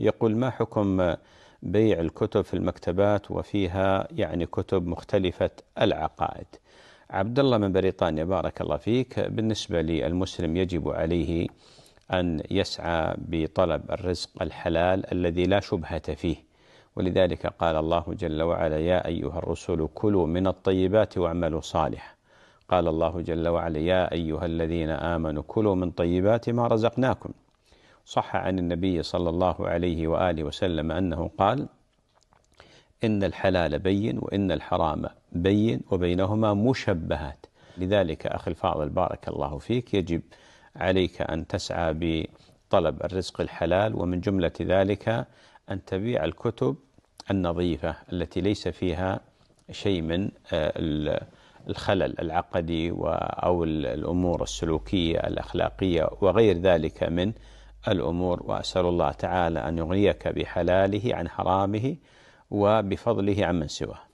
يقول ما حكم بيع الكتب في المكتبات وفيها يعني كتب مختلفة العقائد؟ عبد الله من بريطانيا بارك الله فيك. بالنسبة للمسلم يجب عليه أن يسعى بطلب الرزق الحلال الذي لا شبهة فيه. ولذلك قال الله جل وعلا يا أيها الرسل كلوا من الطيبات واعملوا صالحا قال الله جل وعلا يا أيها الذين آمنوا كلوا من طيبات ما رزقناكم. صح عن النبي صلى الله عليه وآله وسلم أنه قال إن الحلال بين وإن الحرام بين وبينهما مشبهات. لذلك أخي الفاضل بارك الله فيك يجب عليك أن تسعى بطلب الرزق الحلال ومن جملة ذلك أن تبيع الكتب النظيفة التي ليس فيها شيء من آه، الخلل العقدي أو الأمور السلوكية الأخلاقية وغير ذلك من الأمور وأسأل الله تعالى أن يغنيك بحلاله عن حرامه وبفضله عمن سواه.